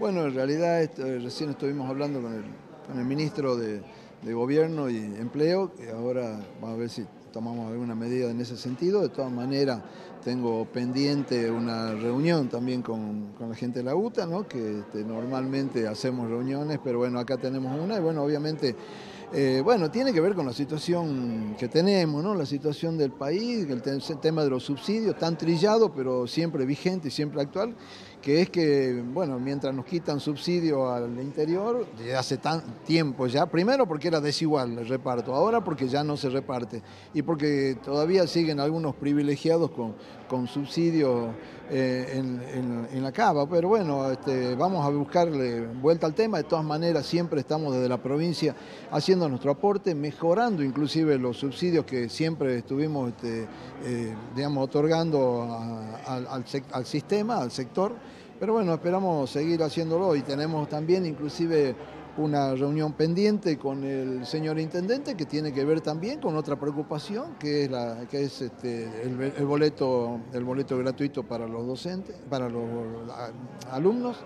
Bueno, en realidad recién estuvimos hablando con el, ministro de, Gobierno y Empleo, y ahora vamos a ver si tomamos alguna medida en ese sentido. De todas maneras, tengo pendiente una reunión también con, la gente de la UTA, ¿no? que este, normalmente hacemos reuniones, pero bueno, acá tenemos una y bueno, obviamente, eh, bueno, tiene que ver con la situación que tenemos, ¿no? la situación del país, el, tema de los subsidios, tan trillado, pero siempre vigente y siempre actual, que es que, bueno, mientras nos quitan subsidio al interior, ya hace tan tiempo ya, primero porque era desigual el reparto, ahora porque ya no se reparte y porque todavía siguen algunos privilegiados con, con subsidios eh, en, la cava, pero bueno, este, vamos a buscarle vuelta al tema, de todas maneras siempre estamos desde la provincia haciendo nuestro aporte, mejorando inclusive los subsidios que siempre estuvimos, este, eh, digamos, otorgando al sistema, al sector, pero bueno, esperamos seguir haciéndolo y tenemos también inclusive una reunión pendiente con el señor intendente que tiene que ver también con otra preocupación que es, la, que es este, el, boleto, el boleto gratuito para los docentes, para los alumnos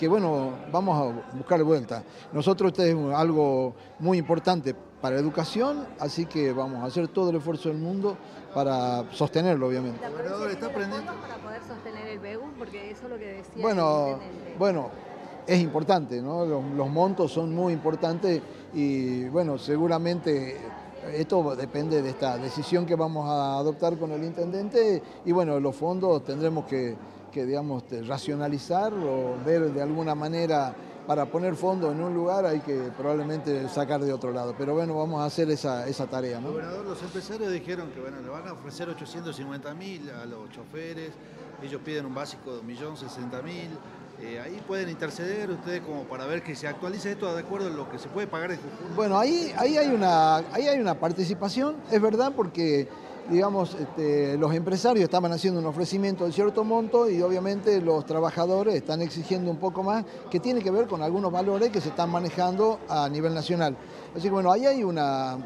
que bueno, vamos a buscar vuelta. Nosotros este es algo muy importante para la educación, así que vamos a hacer todo el esfuerzo del mundo para sostenerlo, obviamente. ¿La está para poder sostener el BEU? Porque eso es lo que decía bueno, Bueno, es importante. Los, montos son muy importantes y bueno, seguramente esto depende de esta decisión que vamos a adoptar con el intendente y bueno, los fondos tendremos que que digamos, racionalizar o ver de alguna manera para poner fondos en un lugar hay que probablemente sacar de otro lado. Pero bueno, vamos a hacer esa, esa tarea. Gobernador, los empresarios dijeron que bueno, le van a ofrecer 850 mil a los choferes, ellos piden un básico de 1.060.000. Eh, ahí pueden interceder ustedes como para ver que se actualice esto de acuerdo a lo que se puede pagar Jujuy. Bueno, ahí, ahí, hay una, ahí hay una participación, es verdad, porque digamos, este, los empresarios estaban haciendo un ofrecimiento de cierto monto y obviamente los trabajadores están exigiendo un poco más, que tiene que ver con algunos valores que se están manejando a nivel nacional. Así que bueno, ahí hay una,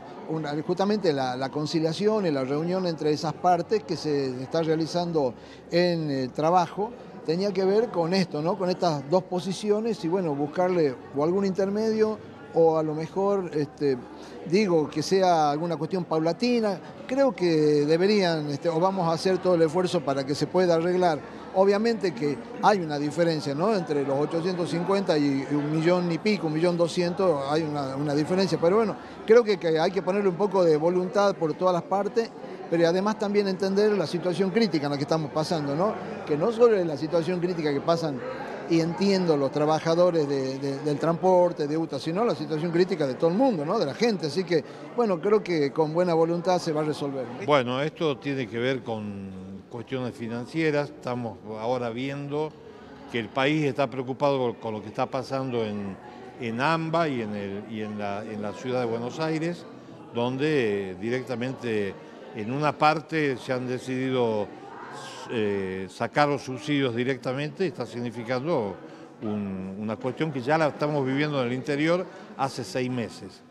justamente la, conciliación y la reunión entre esas partes que se está realizando en el trabajo tenía que ver con esto, ¿no? con estas dos posiciones y bueno, buscarle o algún intermedio o a lo mejor, este, digo, que sea alguna cuestión paulatina. Creo que deberían, este, o vamos a hacer todo el esfuerzo para que se pueda arreglar. Obviamente que hay una diferencia, ¿no? Entre los 850 y un millón y pico, un millón doscientos, hay una, diferencia. Pero bueno, creo que, que hay que ponerle un poco de voluntad por todas las partes pero además también entender la situación crítica en la que estamos pasando, ¿no? Que no solo es la situación crítica que pasan y entiendo los trabajadores del transporte, de UTA, sino la situación crítica de todo el mundo, ¿no? de la gente. Así que, bueno, creo que con buena voluntad se va a resolver. Bueno, esto tiene que ver con cuestiones financieras. Estamos ahora viendo que el país está preocupado con lo que está pasando en, en AMBA y, en, el, y en, la, en la ciudad de Buenos Aires, donde directamente en una parte se han decidido eh, sacar los subsidios directamente está significando una cuestión que ya la estamos viviendo en el interior hace seis meses.